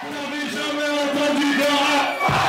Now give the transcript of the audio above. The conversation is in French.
Vous n'avez jamais entendu de rap.